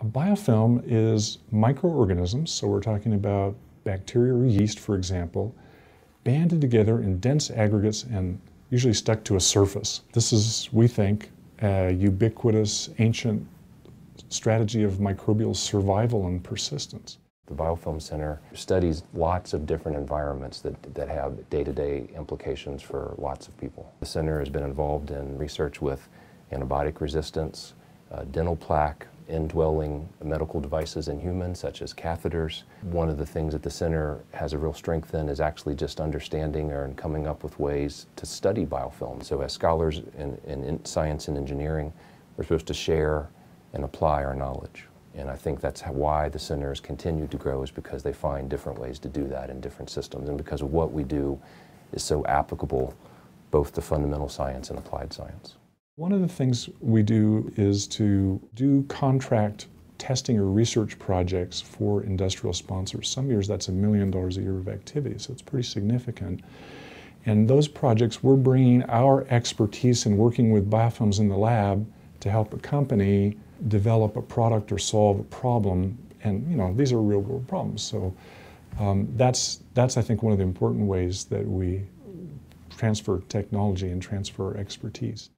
A biofilm is microorganisms, so we're talking about bacteria or yeast, for example, banded together in dense aggregates and usually stuck to a surface. This is, we think, a ubiquitous ancient strategy of microbial survival and persistence. The Biofilm Center studies lots of different environments that, that have day-to-day -day implications for lots of people. The center has been involved in research with antibiotic resistance, uh, dental plaque, indwelling medical devices in humans, such as catheters. One of the things that the center has a real strength in is actually just understanding and coming up with ways to study biofilm. So as scholars in, in science and engineering, we're supposed to share and apply our knowledge. And I think that's why the center has continued to grow is because they find different ways to do that in different systems and because of what we do is so applicable both to fundamental science and applied science. One of the things we do is to do contract testing or research projects for industrial sponsors. Some years that's a million dollars a year of activity, so it's pretty significant. And those projects, we're bringing our expertise in working with biofilms in the lab to help a company develop a product or solve a problem. And you know, these are real world problems. So um, that's, that's, I think, one of the important ways that we transfer technology and transfer expertise.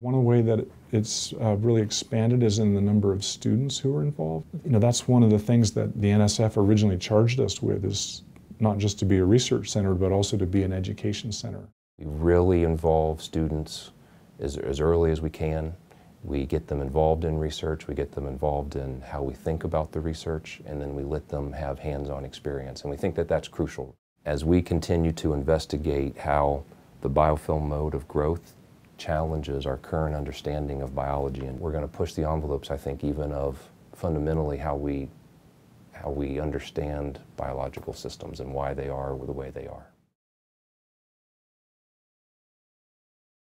One of the way that it's uh, really expanded is in the number of students who are involved. You know, that's one of the things that the NSF originally charged us with is not just to be a research center, but also to be an education center. We really involve students as, as early as we can. We get them involved in research, we get them involved in how we think about the research, and then we let them have hands-on experience. And we think that that's crucial. As we continue to investigate how the biofilm mode of growth challenges our current understanding of biology. And we're going to push the envelopes, I think, even of fundamentally how we, how we understand biological systems and why they are the way they are.